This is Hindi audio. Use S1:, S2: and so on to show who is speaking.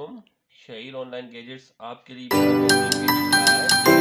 S1: वालेकुम शहीर ऑनलाइन गैजेट्स आपके लिए